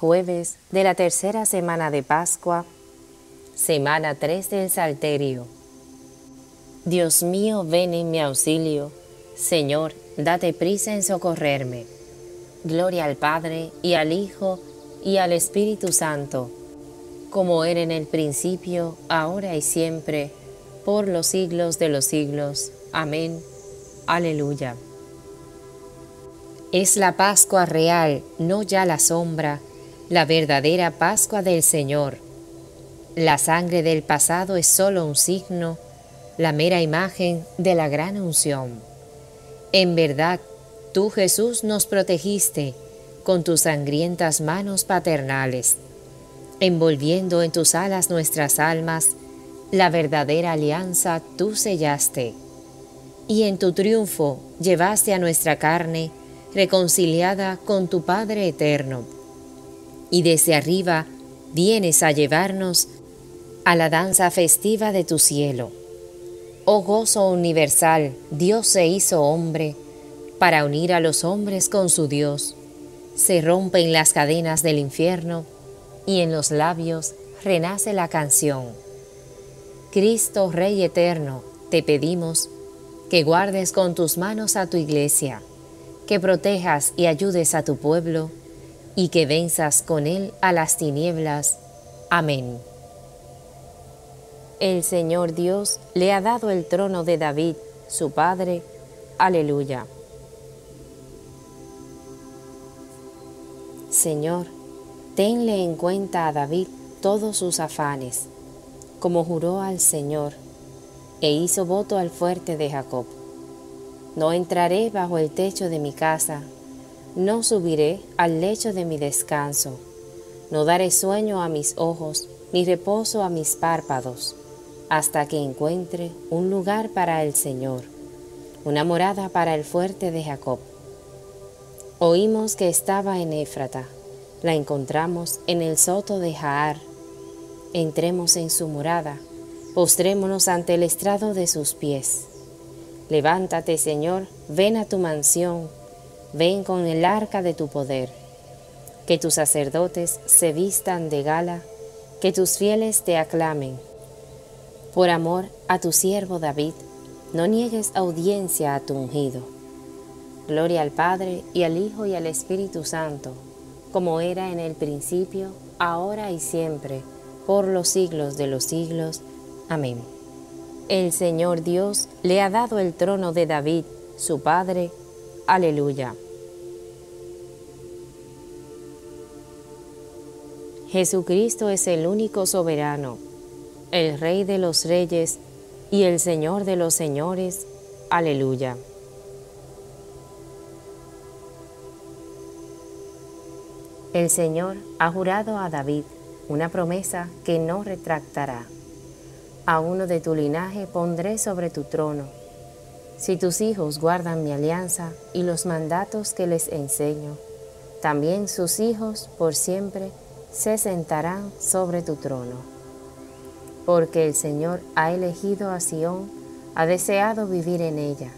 Jueves de la tercera semana de Pascua, semana 3 del Salterio. Dios mío, ven en mi auxilio. Señor, date prisa en socorrerme. Gloria al Padre, y al Hijo, y al Espíritu Santo, como era en el principio, ahora y siempre, por los siglos de los siglos. Amén. Aleluya. Es la Pascua real, no ya la sombra, la verdadera Pascua del Señor. La sangre del pasado es sólo un signo, la mera imagen de la gran unción. En verdad, tú Jesús nos protegiste con tus sangrientas manos paternales, envolviendo en tus alas nuestras almas, la verdadera alianza tú sellaste, y en tu triunfo llevaste a nuestra carne reconciliada con tu Padre eterno, y desde arriba vienes a llevarnos a la danza festiva de tu cielo. Oh gozo universal, Dios se hizo hombre para unir a los hombres con su Dios. Se rompen las cadenas del infierno y en los labios renace la canción. Cristo Rey eterno, te pedimos que guardes con tus manos a tu iglesia, que protejas y ayudes a tu pueblo, y que venzas con él a las tinieblas. Amén. El Señor Dios le ha dado el trono de David, su padre. Aleluya. Señor, tenle en cuenta a David todos sus afanes, como juró al Señor, e hizo voto al fuerte de Jacob. No entraré bajo el techo de mi casa, no subiré al lecho de mi descanso, no daré sueño a mis ojos, ni reposo a mis párpados hasta que encuentre un lugar para el Señor, una morada para el fuerte de Jacob. Oímos que estaba en Éfrata, la encontramos en el soto de Jaar. Entremos en su morada, postrémonos ante el estrado de sus pies. Levántate, Señor, ven a tu mansión, ven con el arca de tu poder. Que tus sacerdotes se vistan de gala, que tus fieles te aclamen por amor a tu siervo David, no niegues audiencia a tu ungido. Gloria al Padre y al Hijo y al Espíritu Santo, como era en el principio, ahora y siempre, por los siglos de los siglos. Amén. El Señor Dios le ha dado el trono de David, su Padre. Aleluya. Jesucristo es el único soberano el Rey de los Reyes y el Señor de los Señores. Aleluya. El Señor ha jurado a David una promesa que no retractará. A uno de tu linaje pondré sobre tu trono. Si tus hijos guardan mi alianza y los mandatos que les enseño, también sus hijos por siempre se sentarán sobre tu trono porque el Señor ha elegido a Sión, ha deseado vivir en ella.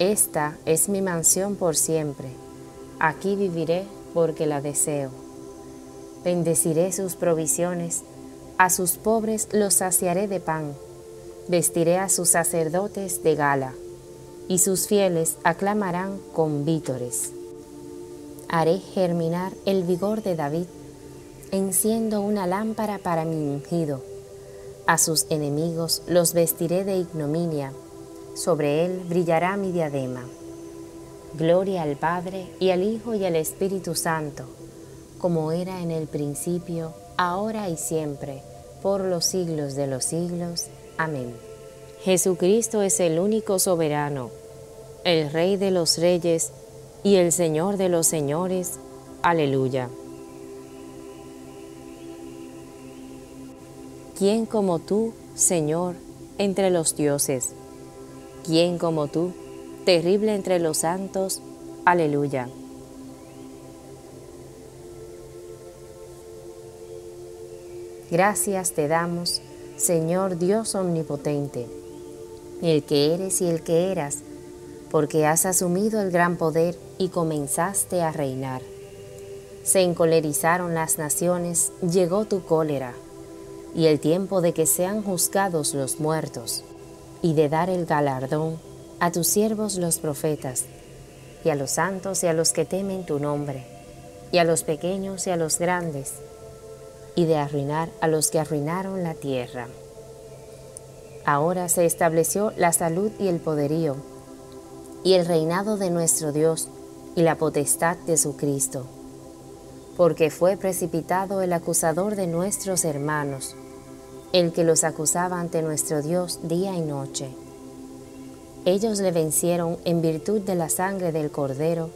Esta es mi mansión por siempre, aquí viviré porque la deseo. Bendeciré sus provisiones, a sus pobres los saciaré de pan, vestiré a sus sacerdotes de gala, y sus fieles aclamarán con vítores. Haré germinar el vigor de David, enciendo una lámpara para mi ungido a sus enemigos los vestiré de ignominia, sobre él brillará mi diadema. Gloria al Padre y al Hijo y al Espíritu Santo, como era en el principio, ahora y siempre, por los siglos de los siglos. Amén. Jesucristo es el único soberano, el Rey de los reyes y el Señor de los señores. Aleluya. ¿Quién como tú, Señor, entre los dioses? ¿Quién como tú, terrible entre los santos? Aleluya. Gracias te damos, Señor Dios omnipotente, el que eres y el que eras, porque has asumido el gran poder y comenzaste a reinar. se encolerizaron las naciones, llegó tu cólera, y el tiempo de que sean juzgados los muertos, y de dar el galardón a tus siervos los profetas, y a los santos y a los que temen tu nombre, y a los pequeños y a los grandes, y de arruinar a los que arruinaron la tierra. Ahora se estableció la salud y el poderío, y el reinado de nuestro Dios, y la potestad de su Cristo, porque fue precipitado el acusador de nuestros hermanos, el que los acusaba ante nuestro Dios día y noche. Ellos le vencieron en virtud de la sangre del Cordero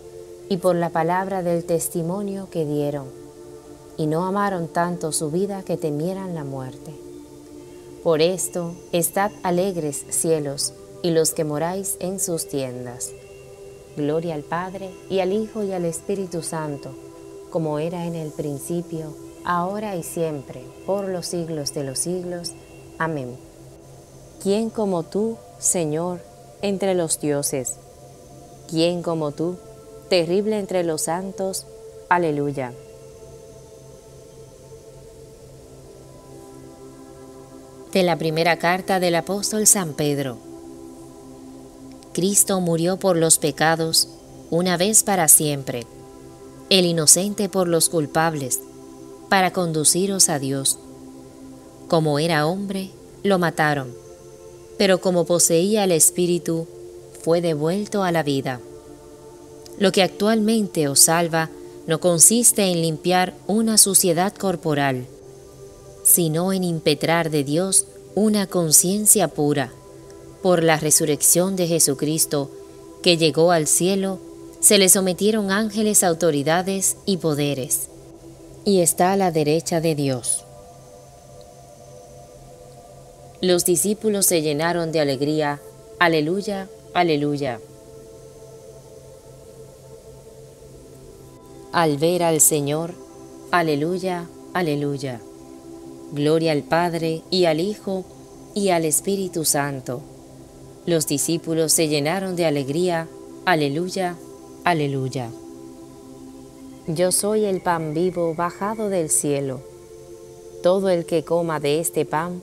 y por la palabra del testimonio que dieron, y no amaron tanto su vida que temieran la muerte. Por esto, estad alegres cielos y los que moráis en sus tiendas. Gloria al Padre y al Hijo y al Espíritu Santo, como era en el principio, ahora y siempre, por los siglos de los siglos. Amén. ¿Quién como tú, Señor, entre los dioses? ¿Quién como tú, terrible entre los santos? Aleluya. De la primera carta del apóstol San Pedro. Cristo murió por los pecados, una vez para siempre, el inocente por los culpables, para conduciros a Dios. Como era hombre, lo mataron, pero como poseía el Espíritu, fue devuelto a la vida. Lo que actualmente os salva no consiste en limpiar una suciedad corporal, sino en impetrar de Dios una conciencia pura por la resurrección de Jesucristo, que llegó al cielo, se le sometieron ángeles, autoridades y poderes, y está a la derecha de Dios. Los discípulos se llenaron de alegría. Aleluya, aleluya. Al ver al Señor, aleluya, aleluya. Gloria al Padre y al Hijo y al Espíritu Santo los discípulos se llenaron de alegría. Aleluya, aleluya. Yo soy el pan vivo bajado del cielo. Todo el que coma de este pan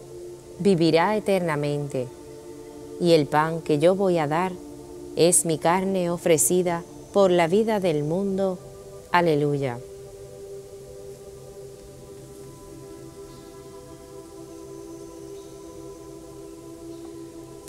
vivirá eternamente. Y el pan que yo voy a dar es mi carne ofrecida por la vida del mundo. Aleluya.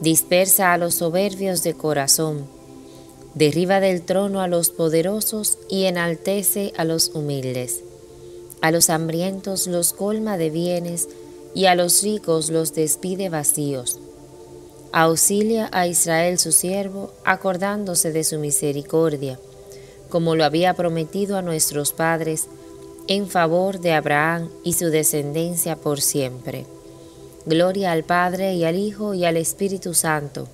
dispersa a los soberbios de corazón, derriba del trono a los poderosos y enaltece a los humildes. A los hambrientos los colma de bienes y a los ricos los despide vacíos. Auxilia a Israel su siervo, acordándose de su misericordia, como lo había prometido a nuestros padres, en favor de Abraham y su descendencia por siempre. Gloria al Padre y al Hijo y al Espíritu Santo,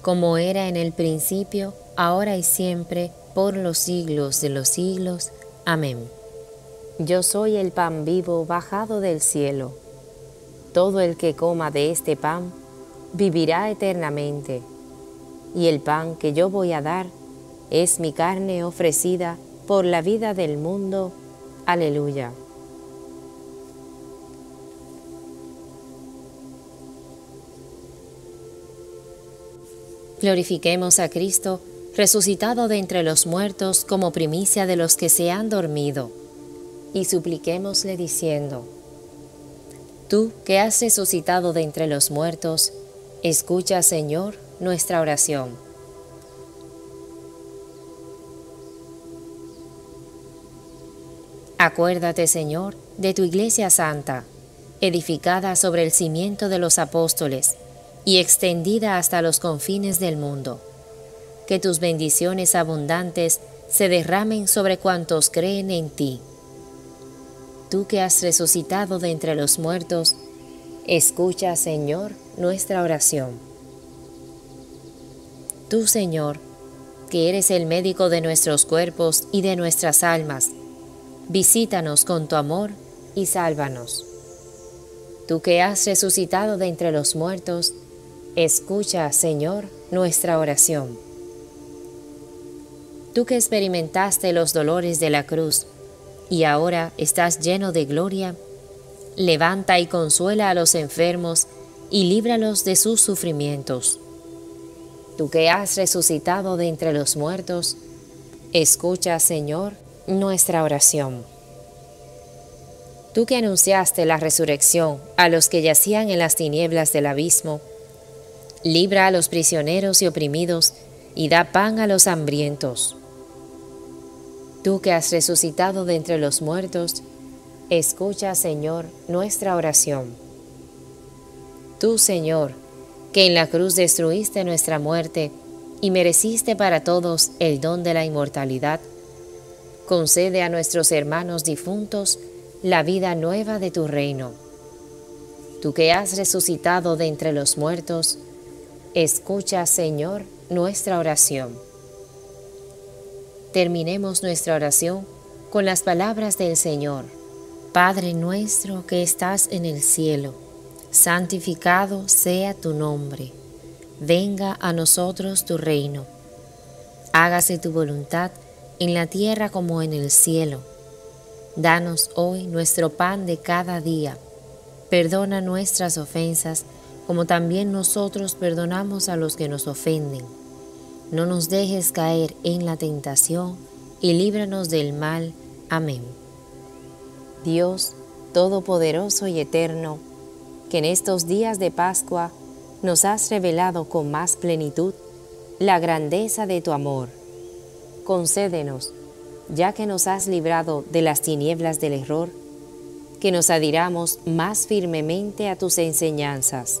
como era en el principio, ahora y siempre, por los siglos de los siglos. Amén. Yo soy el pan vivo bajado del cielo. Todo el que coma de este pan vivirá eternamente. Y el pan que yo voy a dar es mi carne ofrecida por la vida del mundo. Aleluya. Glorifiquemos a Cristo, resucitado de entre los muertos como primicia de los que se han dormido, y supliquémosle diciendo, Tú que has resucitado de entre los muertos, escucha, Señor, nuestra oración. Acuérdate, Señor, de tu Iglesia Santa, edificada sobre el cimiento de los apóstoles, y extendida hasta los confines del mundo. Que tus bendiciones abundantes se derramen sobre cuantos creen en ti. tú que has resucitado de entre los muertos, escucha, Señor, nuestra oración. Tú, Señor, que eres el médico de nuestros cuerpos y de nuestras almas, visítanos con tu amor y sálvanos. Tú que has resucitado de entre los muertos, escucha, Señor, nuestra oración. Tú que experimentaste los dolores de la cruz y ahora estás lleno de gloria, levanta y consuela a los enfermos y líbralos de sus sufrimientos. Tú que has resucitado de entre los muertos, escucha, Señor, nuestra oración. Tú que anunciaste la resurrección a los que yacían en las tinieblas del abismo, libra a los prisioneros y oprimidos y da pan a los hambrientos. Tú que has resucitado de entre los muertos, escucha, Señor, nuestra oración. Tú, Señor, que en la cruz destruiste nuestra muerte y mereciste para todos el don de la inmortalidad, concede a nuestros hermanos difuntos la vida nueva de tu reino. Tú que has resucitado de entre los muertos, escucha, Señor, nuestra oración. Terminemos nuestra oración con las palabras del Señor. Padre nuestro que estás en el cielo, santificado sea tu nombre. Venga a nosotros tu reino. Hágase tu voluntad en la tierra como en el cielo. Danos hoy nuestro pan de cada día. Perdona nuestras ofensas, como también nosotros perdonamos a los que nos ofenden. No nos dejes caer en la tentación y líbranos del mal. Amén. Dios Todopoderoso y Eterno, que en estos días de Pascua nos has revelado con más plenitud la grandeza de tu amor. Concédenos ya que nos has librado de las tinieblas del error, que nos adhiramos más firmemente a tus enseñanzas.